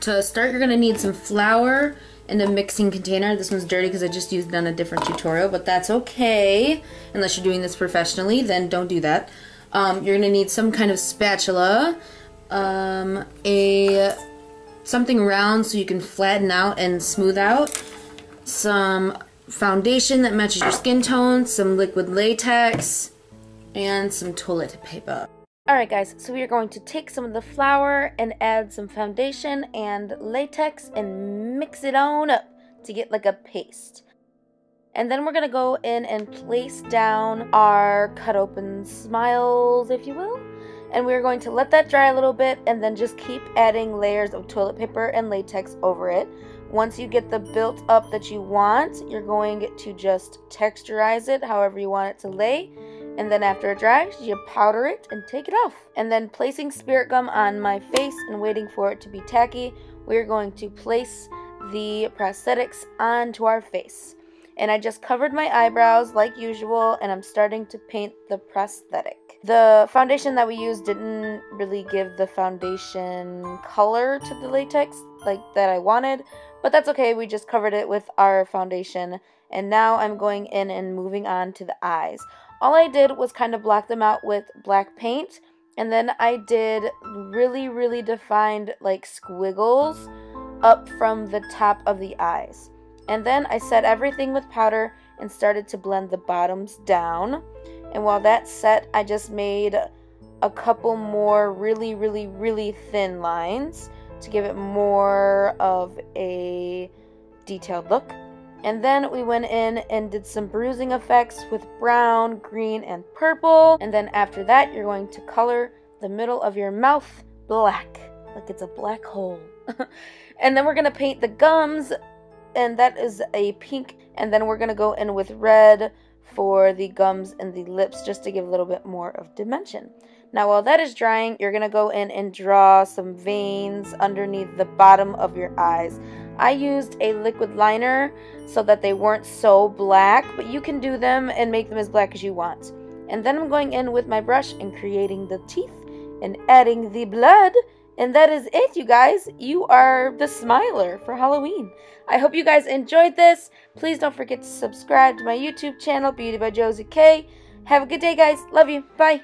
To start, you're gonna need some flour in a mixing container. This one's dirty because I just used it on a different tutorial, but that's okay. Unless you're doing this professionally, then don't do that. Um, you're gonna need some kind of spatula, um, a something round so you can flatten out and smooth out, some foundation that matches your skin tone, some liquid latex, and some toilet paper. Alright guys, so we are going to take some of the flour and add some foundation and latex and mix it on up to get like a paste. And then we're going to go in and place down our cut open smiles, if you will. And we're going to let that dry a little bit and then just keep adding layers of toilet paper and latex over it. Once you get the built up that you want, you're going to just texturize it however you want it to lay and then after it dries, you powder it and take it off. And then placing spirit gum on my face and waiting for it to be tacky, we're going to place the prosthetics onto our face. And I just covered my eyebrows like usual and I'm starting to paint the prosthetic. The foundation that we used didn't really give the foundation color to the latex like that I wanted, but that's okay. We just covered it with our foundation and now I'm going in and moving on to the eyes. All I did was kind of black them out with black paint and then I did really, really defined like squiggles up from the top of the eyes. And then I set everything with powder and started to blend the bottoms down. And while that set, I just made a couple more really, really, really thin lines to give it more of a detailed look. And then we went in and did some bruising effects with brown, green, and purple. And then after that, you're going to color the middle of your mouth black, like it's a black hole. and then we're going to paint the gums, and that is a pink. And then we're to go in with red for the gums and the lips just to give a little bit more of dimension. Now while that is drying, you're going to go in and draw some veins underneath the bottom of your eyes. I used a liquid liner so that they weren't so black, but you can do them and make them as black as you want. And then I'm going in with my brush and creating the teeth and adding the blood. And that is it, you guys. You are the smiler for Halloween. I hope you guys enjoyed this. Please don't forget to subscribe to my YouTube channel, Beauty by Josie K. Have a good day, guys. Love you. Bye.